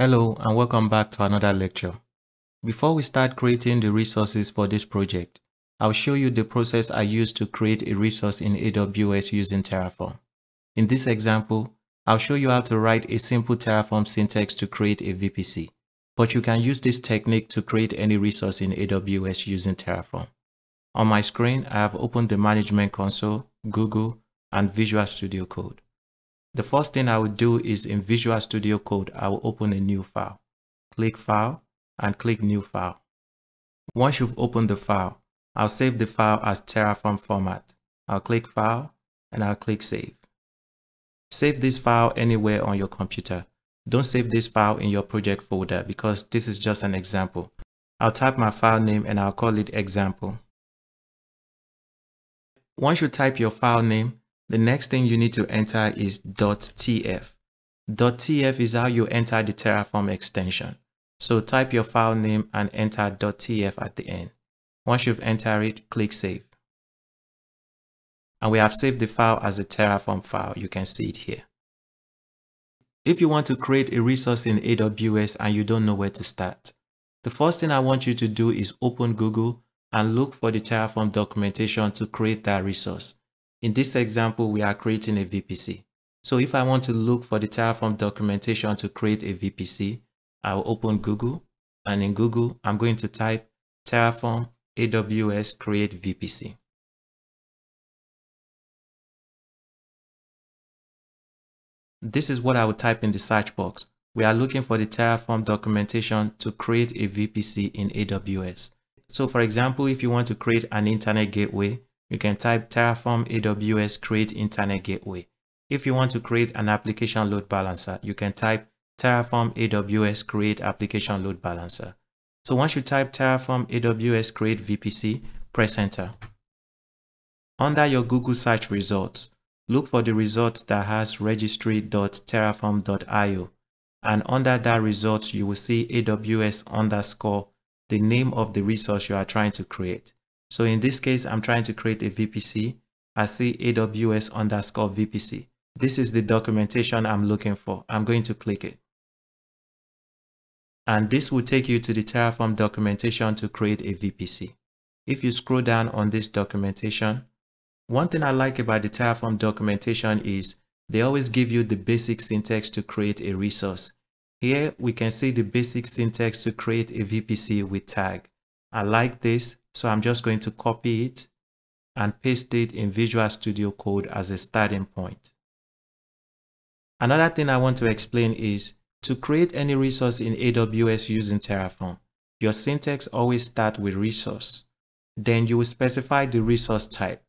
Hello and welcome back to another lecture. Before we start creating the resources for this project, I'll show you the process I used to create a resource in AWS using Terraform. In this example, I'll show you how to write a simple Terraform syntax to create a VPC, but you can use this technique to create any resource in AWS using Terraform. On my screen, I have opened the Management Console, Google, and Visual Studio Code. The first thing I will do is in Visual Studio Code, I will open a new file. Click File and click New File. Once you've opened the file, I'll save the file as Terraform format. I'll click File and I'll click Save. Save this file anywhere on your computer. Don't save this file in your project folder because this is just an example. I'll type my file name and I'll call it example. Once you type your file name, the next thing you need to enter is .tf. .tf is how you enter the Terraform extension. So type your file name and enter .tf at the end. Once you've entered it, click Save. And we have saved the file as a Terraform file. You can see it here. If you want to create a resource in AWS and you don't know where to start, the first thing I want you to do is open Google and look for the Terraform documentation to create that resource. In this example, we are creating a VPC. So if I want to look for the Terraform documentation to create a VPC, I'll open Google and in Google, I'm going to type Terraform AWS create VPC. This is what I would type in the search box. We are looking for the Terraform documentation to create a VPC in AWS. So for example, if you want to create an internet gateway, you can type Terraform AWS create internet gateway. If you want to create an application load balancer, you can type Terraform AWS create application load balancer. So once you type Terraform AWS create VPC, press enter. Under your Google search results, look for the result that has registry.terraform.io and under that result you will see AWS underscore the name of the resource you are trying to create. So in this case, I'm trying to create a VPC. I see AWS underscore VPC. This is the documentation I'm looking for. I'm going to click it. And this will take you to the Terraform documentation to create a VPC. If you scroll down on this documentation, one thing I like about the Terraform documentation is they always give you the basic syntax to create a resource. Here we can see the basic syntax to create a VPC with tag. I like this so I'm just going to copy it and paste it in Visual Studio Code as a starting point. Another thing I want to explain is to create any resource in AWS using Terraform, your syntax always starts with resource. Then you will specify the resource type.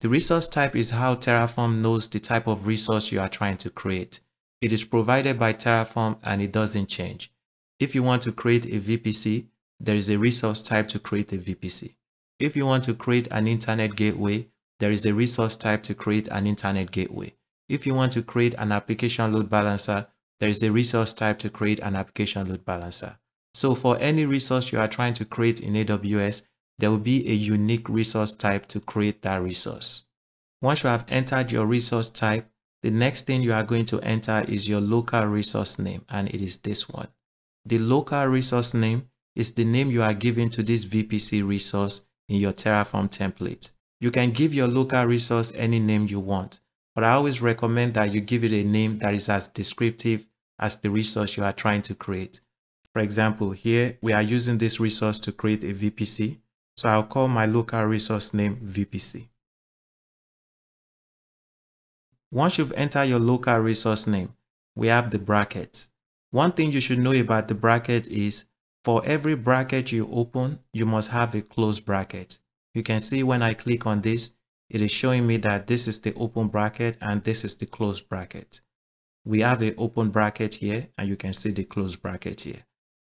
The resource type is how Terraform knows the type of resource you are trying to create. It is provided by Terraform and it doesn't change. If you want to create a VPC, there is a resource type to create a VPC. If you want to create an internet gateway, there is a resource type to create an internet gateway. If you want to create an application load balancer, there is a resource type to create an application load balancer. So for any resource you are trying to create in AWS, there will be a unique resource type to create that resource. Once you have entered your resource type, the next thing you are going to enter is your local resource name, and it is this one. The local resource name is the name you are giving to this VPC resource in your Terraform template. You can give your local resource any name you want, but I always recommend that you give it a name that is as descriptive as the resource you are trying to create. For example, here we are using this resource to create a VPC, so I'll call my local resource name VPC. Once you've entered your local resource name, we have the brackets. One thing you should know about the bracket is for every bracket you open, you must have a close bracket. You can see when I click on this, it is showing me that this is the open bracket and this is the close bracket. We have an open bracket here and you can see the close bracket here.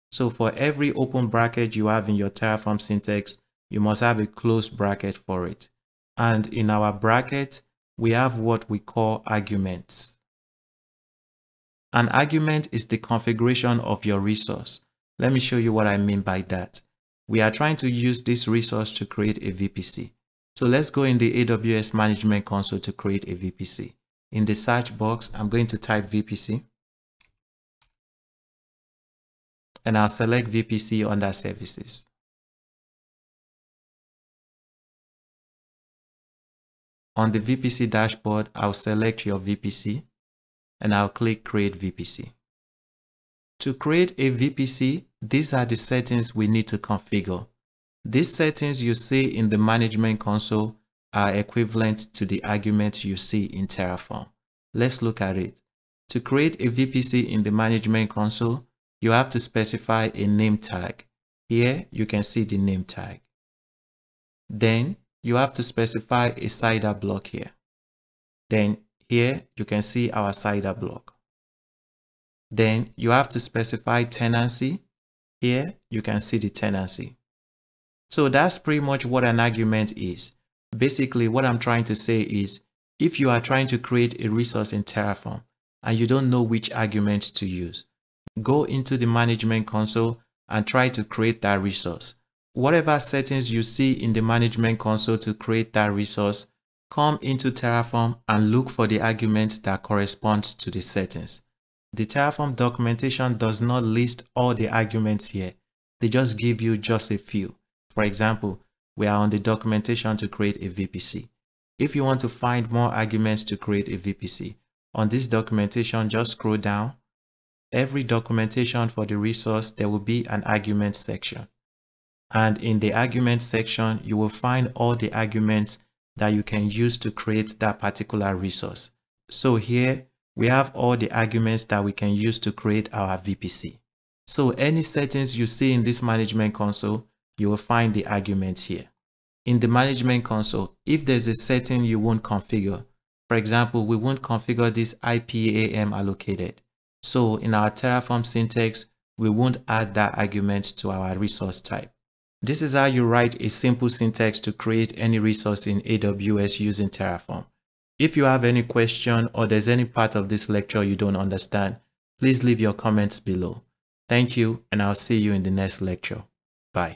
So for every open bracket you have in your Terraform syntax, you must have a close bracket for it. And in our bracket, we have what we call arguments. An argument is the configuration of your resource. Let me show you what I mean by that. We are trying to use this resource to create a VPC. So let's go in the AWS Management Console to create a VPC. In the search box, I'm going to type VPC. and I'll select VPC under services. On the VPC dashboard, I'll select your VPC and I'll click create VPC. To create a VPC, these are the settings we need to configure. These settings you see in the management console are equivalent to the arguments you see in Terraform. Let's look at it. To create a VPC in the management console, you have to specify a name tag. Here, you can see the name tag. Then, you have to specify a CIDR block here. Then, here, you can see our CIDR block. Then, you have to specify tenancy. Here, you can see the tenancy. So that's pretty much what an argument is. Basically, what I'm trying to say is, if you are trying to create a resource in Terraform and you don't know which argument to use, go into the management console and try to create that resource. Whatever settings you see in the management console to create that resource, come into Terraform and look for the arguments that correspond to the settings. The Terraform documentation does not list all the arguments here. They just give you just a few. For example, we are on the documentation to create a VPC. If you want to find more arguments to create a VPC, on this documentation, just scroll down. Every documentation for the resource, there will be an argument section. And in the argument section, you will find all the arguments that you can use to create that particular resource. So here, we have all the arguments that we can use to create our VPC. So any settings you see in this management console, you will find the arguments here. In the management console, if there's a setting you won't configure, for example, we won't configure this IPAM allocated. So in our Terraform syntax, we won't add that argument to our resource type. This is how you write a simple syntax to create any resource in AWS using Terraform. If you have any question or there's any part of this lecture you don't understand, please leave your comments below. Thank you and I'll see you in the next lecture.